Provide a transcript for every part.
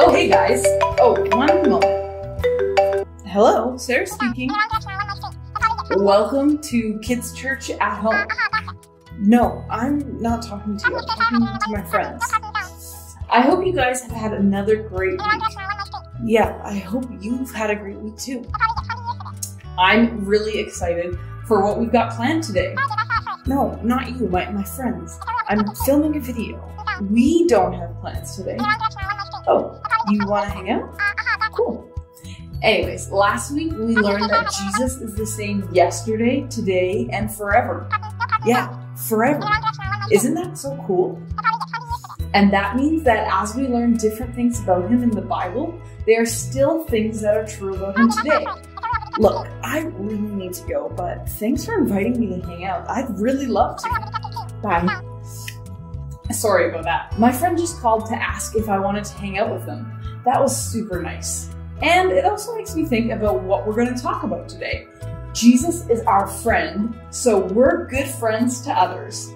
Oh, hey guys. Oh, one moment. Hello, Sarah speaking. Welcome to Kids Church at Home. No, I'm not talking to you. I'm talking to my friends. I hope you guys have had another great week. Yeah, I hope you've had a great week too. I'm really excited for what we've got planned today. No, not you, my, my friends. I'm filming a video. We don't have plans today. Oh, you want to hang out? Cool. Anyways, last week we learned that Jesus is the same yesterday, today, and forever. Yeah, forever. Isn't that so cool? And that means that as we learn different things about him in the Bible, there are still things that are true about him today. Look, I really need to go, but thanks for inviting me to hang out. I'd really love to. Bye. Sorry about that. My friend just called to ask if I wanted to hang out with them. That was super nice. And it also makes me think about what we're going to talk about today. Jesus is our friend, so we're good friends to others.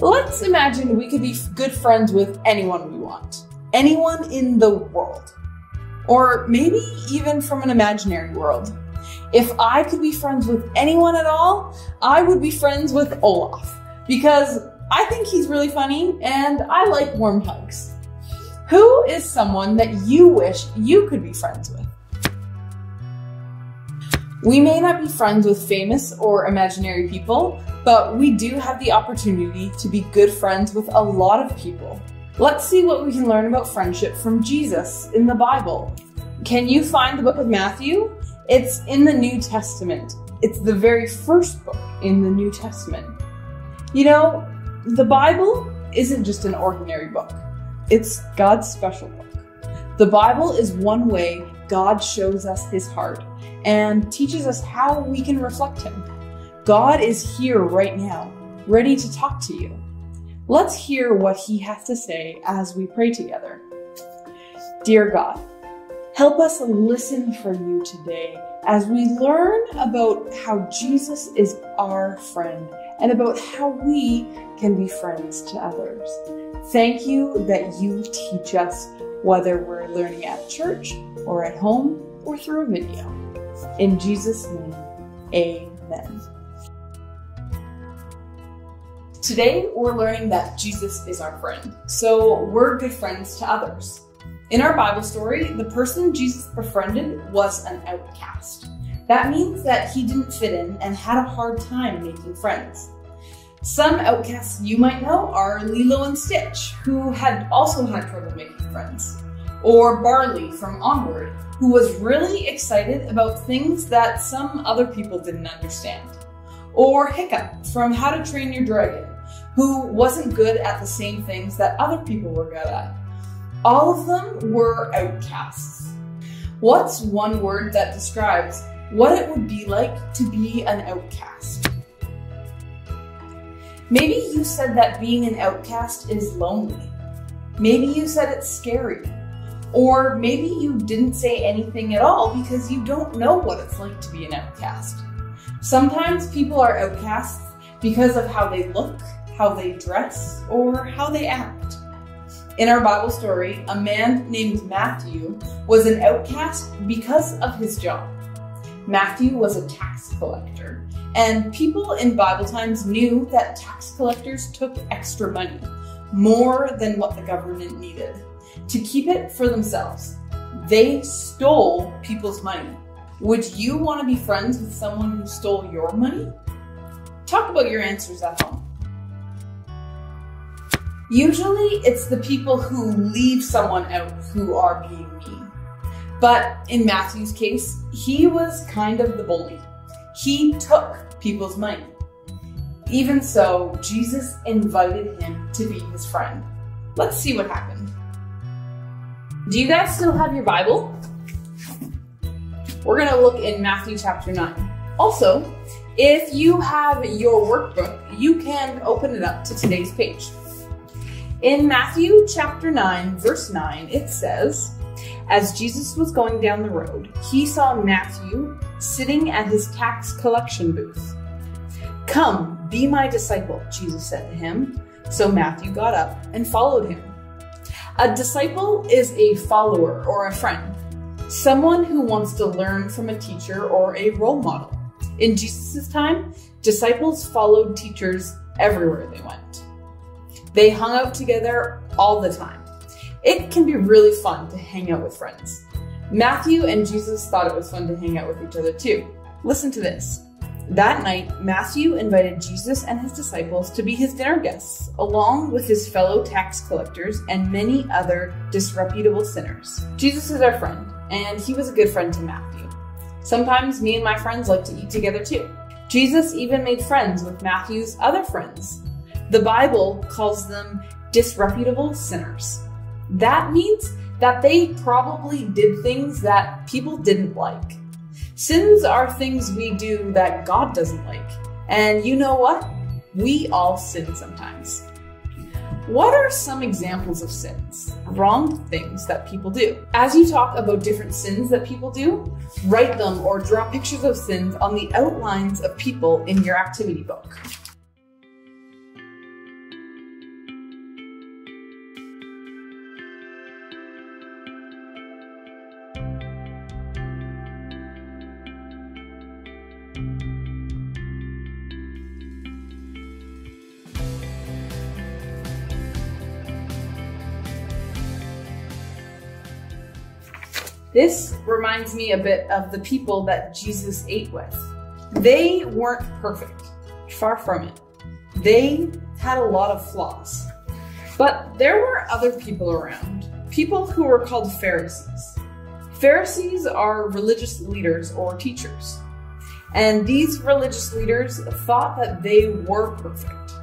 Let's imagine we could be good friends with anyone we want. Anyone in the world. Or maybe even from an imaginary world. If I could be friends with anyone at all, I would be friends with Olaf. Because I think he's really funny and I like warm hugs. Who is someone that you wish you could be friends with? We may not be friends with famous or imaginary people, but we do have the opportunity to be good friends with a lot of people. Let's see what we can learn about friendship from Jesus in the Bible. Can you find the book of Matthew? It's in the New Testament. It's the very first book in the New Testament. You know, the Bible isn't just an ordinary book. It's God's special book. The Bible is one way God shows us his heart and teaches us how we can reflect him. God is here right now, ready to talk to you. Let's hear what he has to say as we pray together. Dear God, help us listen for you today as we learn about how Jesus is our friend and about how we can be friends to others. Thank you that you teach us whether we're learning at church or at home or through a video. In Jesus' name, amen. Today, we're learning that Jesus is our friend, so we're good friends to others. In our Bible story, the person Jesus befriended was an outcast. That means that he didn't fit in and had a hard time making friends. Some outcasts you might know are Lilo and Stitch, who had also had trouble making friends. Or Barley from Onward, who was really excited about things that some other people didn't understand. Or Hiccup from How to Train Your Dragon, who wasn't good at the same things that other people were good at. All of them were outcasts. What's one word that describes what it would be like to be an outcast? Maybe you said that being an outcast is lonely. Maybe you said it's scary. Or maybe you didn't say anything at all because you don't know what it's like to be an outcast. Sometimes people are outcasts because of how they look, how they dress, or how they act. In our Bible story, a man named Matthew was an outcast because of his job. Matthew was a tax collector, and people in Bible times knew that tax collectors took extra money, more than what the government needed, to keep it for themselves. They stole people's money. Would you want to be friends with someone who stole your money? Talk about your answers at home. Usually, it's the people who leave someone out who are being mean. But in Matthew's case, he was kind of the bully. He took people's money. Even so, Jesus invited him to be his friend. Let's see what happened. Do you guys still have your Bible? We're going to look in Matthew chapter 9. Also, if you have your workbook, you can open it up to today's page. In Matthew chapter 9, verse 9, it says, As Jesus was going down the road, he saw Matthew sitting at his tax collection booth. Come, be my disciple, Jesus said to him. So Matthew got up and followed him. A disciple is a follower or a friend, someone who wants to learn from a teacher or a role model. In Jesus' time, disciples followed teachers everywhere they went. They hung out together all the time. It can be really fun to hang out with friends. Matthew and Jesus thought it was fun to hang out with each other too. Listen to this. That night, Matthew invited Jesus and his disciples to be his dinner guests, along with his fellow tax collectors and many other disreputable sinners. Jesus is our friend, and he was a good friend to Matthew. Sometimes me and my friends like to eat together too. Jesus even made friends with Matthew's other friends. The Bible calls them disreputable sinners. That means that they probably did things that people didn't like. Sins are things we do that God doesn't like. And you know what? We all sin sometimes. What are some examples of sins? Wrong things that people do. As you talk about different sins that people do, write them or draw pictures of sins on the outlines of people in your activity book. This reminds me a bit of the people that Jesus ate with. They weren't perfect, far from it. They had a lot of flaws. But there were other people around, people who were called Pharisees. Pharisees are religious leaders or teachers. And these religious leaders thought that they were perfect.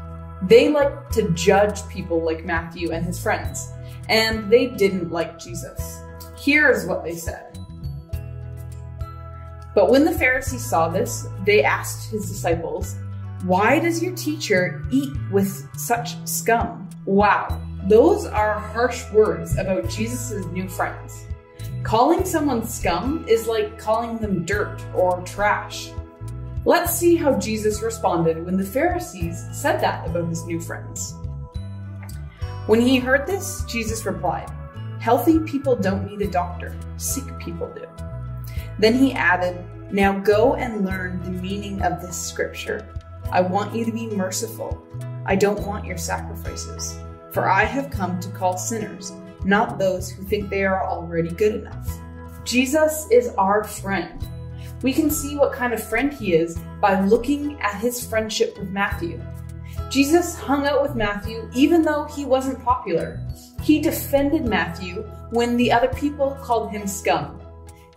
They liked to judge people like Matthew and his friends, and they didn't like Jesus. Here's what they said. But when the Pharisees saw this, they asked his disciples, Why does your teacher eat with such scum? Wow, those are harsh words about Jesus' new friends. Calling someone scum is like calling them dirt or trash. Let's see how Jesus responded when the Pharisees said that about his new friends. When he heard this, Jesus replied, Healthy people don't need a doctor, sick people do. Then he added, Now go and learn the meaning of this scripture. I want you to be merciful. I don't want your sacrifices. For I have come to call sinners, not those who think they are already good enough. Jesus is our friend. We can see what kind of friend he is by looking at his friendship with Matthew. Jesus hung out with Matthew even though he wasn't popular. He defended Matthew when the other people called him scum.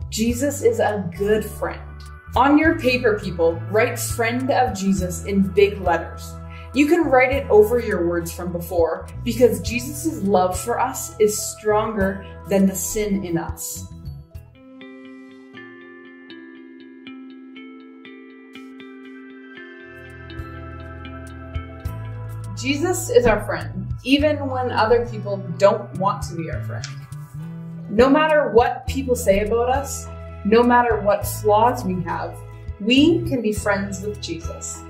Jesus is a good friend. On your paper, people, write friend of Jesus in big letters. You can write it over your words from before because Jesus' love for us is stronger than the sin in us. Jesus is our friend, even when other people don't want to be our friend. No matter what people say about us, no matter what flaws we have, we can be friends with Jesus.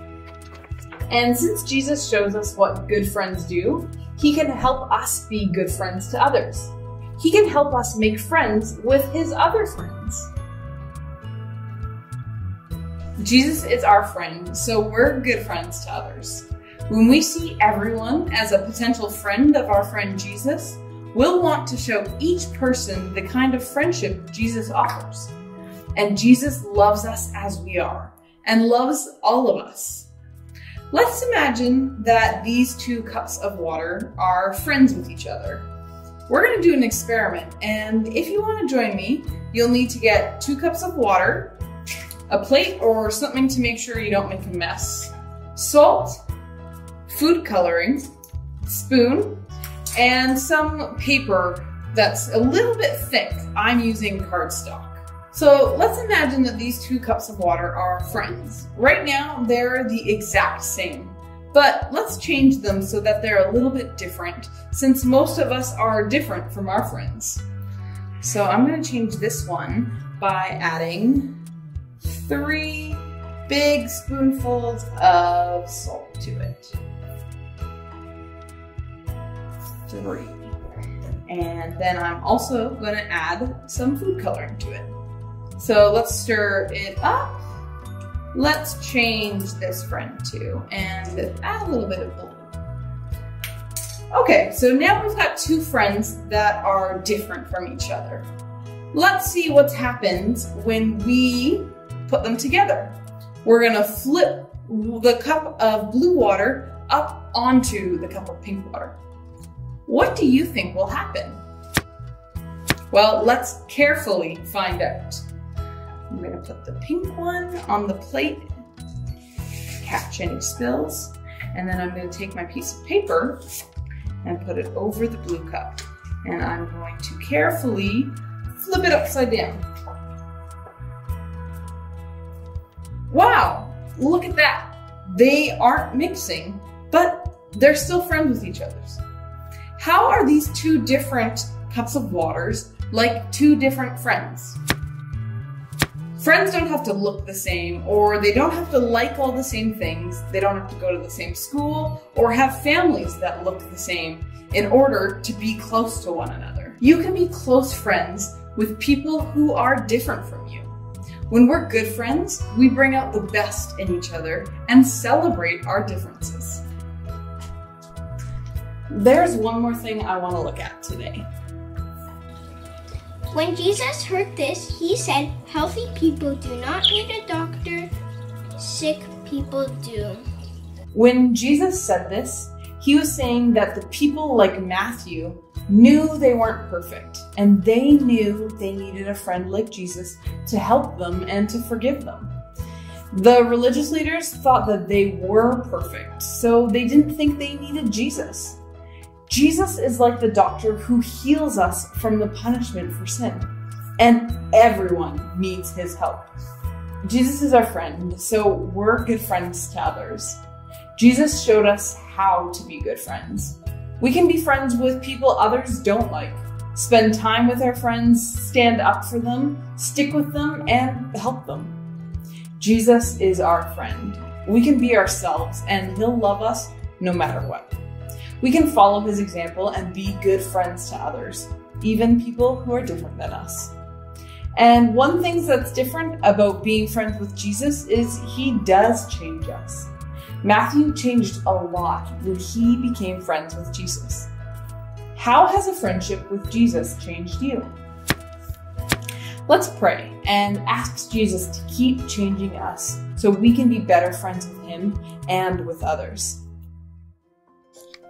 And since Jesus shows us what good friends do, he can help us be good friends to others. He can help us make friends with his other friends. Jesus is our friend, so we're good friends to others. When we see everyone as a potential friend of our friend Jesus, we'll want to show each person the kind of friendship Jesus offers. And Jesus loves us as we are and loves all of us. Let's imagine that these two cups of water are friends with each other. We're going to do an experiment, and if you want to join me, you'll need to get two cups of water, a plate or something to make sure you don't make a mess, salt, food coloring, spoon, and some paper that's a little bit thick. I'm using cardstock. So let's imagine that these two cups of water are friends. Right now, they're the exact same, but let's change them so that they're a little bit different since most of us are different from our friends. So I'm gonna change this one by adding three big spoonfuls of salt to it. Three. And then I'm also gonna add some food coloring to it. So let's stir it up. Let's change this friend too and add a little bit of blue. Okay, so now we've got two friends that are different from each other. Let's see what's happened when we put them together. We're gonna flip the cup of blue water up onto the cup of pink water. What do you think will happen? Well, let's carefully find out. I'm gonna put the pink one on the plate, catch any spills, and then I'm gonna take my piece of paper and put it over the blue cup. And I'm going to carefully flip it upside down. Wow, look at that. They aren't mixing, but they're still friends with each other. How are these two different cups of waters like two different friends? Friends don't have to look the same, or they don't have to like all the same things, they don't have to go to the same school, or have families that look the same in order to be close to one another. You can be close friends with people who are different from you. When we're good friends, we bring out the best in each other and celebrate our differences. There's one more thing I want to look at today. When Jesus heard this, he said, Healthy people do not need a doctor, sick people do. When Jesus said this, he was saying that the people like Matthew knew they weren't perfect, and they knew they needed a friend like Jesus to help them and to forgive them. The religious leaders thought that they were perfect, so they didn't think they needed Jesus. Jesus is like the doctor who heals us from the punishment for sin, and everyone needs his help. Jesus is our friend, so we're good friends to others. Jesus showed us how to be good friends. We can be friends with people others don't like, spend time with our friends, stand up for them, stick with them, and help them. Jesus is our friend. We can be ourselves, and he'll love us no matter what. We can follow his example and be good friends to others, even people who are different than us. And one thing that's different about being friends with Jesus is he does change us. Matthew changed a lot when he became friends with Jesus. How has a friendship with Jesus changed you? Let's pray and ask Jesus to keep changing us so we can be better friends with him and with others.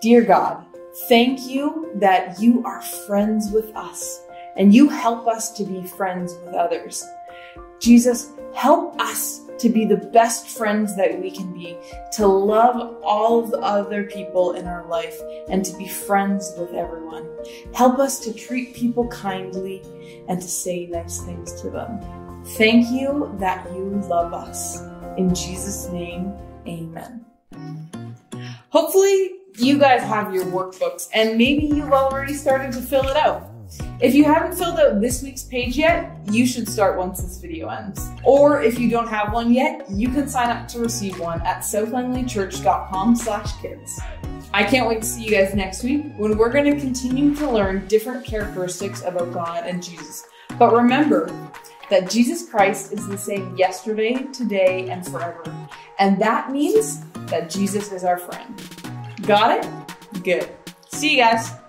Dear God, thank you that you are friends with us and you help us to be friends with others. Jesus, help us to be the best friends that we can be, to love all the other people in our life, and to be friends with everyone. Help us to treat people kindly and to say nice things to them. Thank you that you love us. In Jesus' name, amen. Hopefully, you guys have your workbooks and maybe you've already started to fill it out. If you haven't filled out this week's page yet, you should start once this video ends. Or if you don't have one yet, you can sign up to receive one at southlangleychurch.com slash kids. I can't wait to see you guys next week when we're going to continue to learn different characteristics about God and Jesus. But remember that Jesus Christ is the same yesterday, today, and forever. And that means that Jesus is our friend. Got it? Good. See you guys.